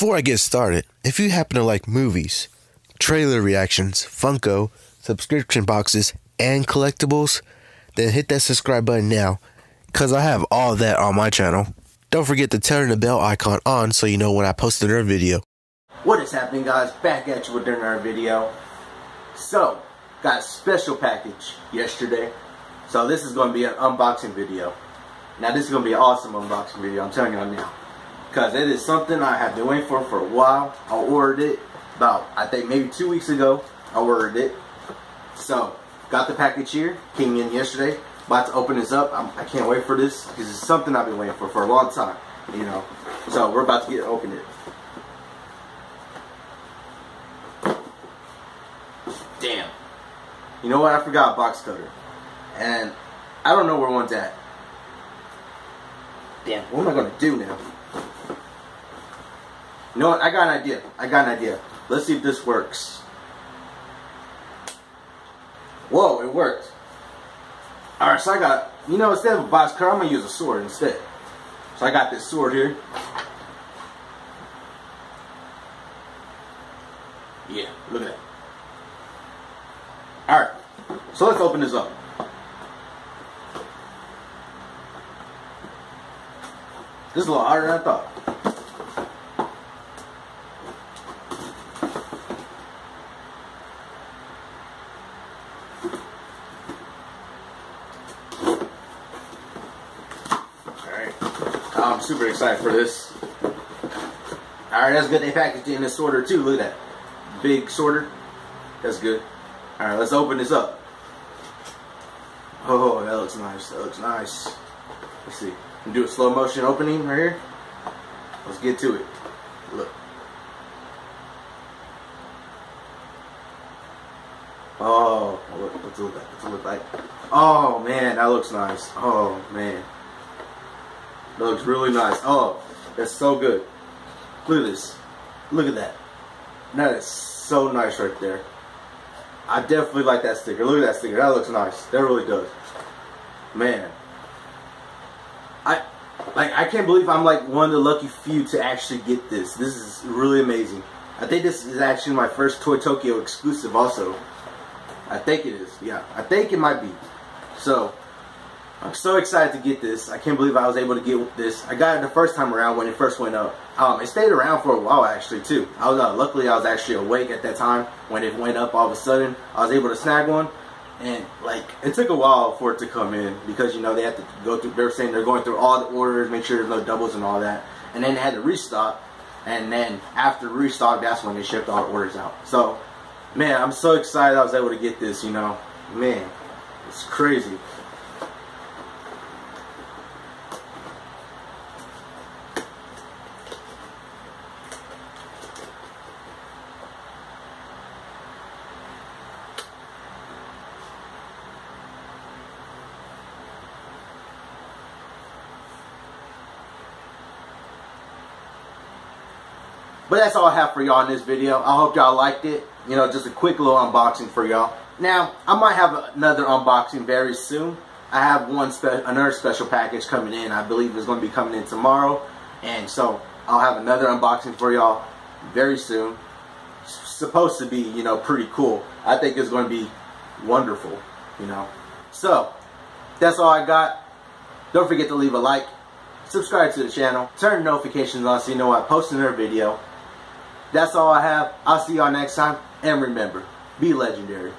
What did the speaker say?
Before I get started, if you happen to like movies, trailer reactions, Funko, subscription boxes, and collectibles, then hit that subscribe button now, because I have all that on my channel. Don't forget to turn the bell icon on so you know when I post another video. What is happening guys? Back at you with another video. So, got a special package yesterday. So this is going to be an unboxing video. Now this is going to be an awesome unboxing video, I'm telling y'all now. Because it is something I have been waiting for for a while. I ordered it about, I think maybe two weeks ago. I ordered it. So, got the package here. Came in yesterday. About to open this up. I'm, I can not wait for this because it's something I've been waiting for for a long time. You know. So, we're about to get open it. Damn. You know what? I forgot box cutter. And I don't know where one's at. Damn, what am I going to do now? You know what? I got an idea. I got an idea. Let's see if this works. Whoa, it worked. Alright, so I got, you know, instead of a box cutter, I'm going to use a sword instead. So I got this sword here. Yeah, look at that. Alright, so let's open this up. This is a little harder than I thought. I'm super excited for this. Alright, that's good. They packaged it in a sorter too. Look at that. Big sorter. That's good. Alright, let's open this up. Oh, that looks nice. That looks nice. Let's see. Do a slow motion opening right here. Let's get to it. Look. Oh, look like? What's it look? Oh man, that looks nice. Oh man, that looks really nice. Oh, that's so good. Look at this. Look at that. That is so nice right there. I definitely like that sticker. Look at that sticker. That looks nice. That really does. Man. I like I can't believe I'm like one of the lucky few to actually get this. This is really amazing. I think this is actually my first Toy Tokyo exclusive also. I think it is. Yeah. I think it might be. So I'm so excited to get this. I can't believe I was able to get this. I got it the first time around when it first went up. Um, it stayed around for a while actually too. I was uh, luckily I was actually awake at that time when it went up all of a sudden. I was able to snag one, and like it took a while for it to come in because you know they had to go through. They're saying they're going through all the orders, make sure there's no doubles and all that, and then they had to restock. And then after restock, that's when they shipped all the orders out. So, man, I'm so excited I was able to get this. You know, man, it's crazy. But that's all I have for y'all in this video. I hope y'all liked it. You know, just a quick little unboxing for y'all. Now, I might have another unboxing very soon. I have one spe another special package coming in. I believe it's going to be coming in tomorrow. And so, I'll have another unboxing for y'all very soon. Supposed to be, you know, pretty cool. I think it's going to be wonderful, you know. So, that's all I got. Don't forget to leave a like, subscribe to the channel, turn notifications on so you know I post another video. That's all I have. I'll see y'all next time. And remember, be legendary.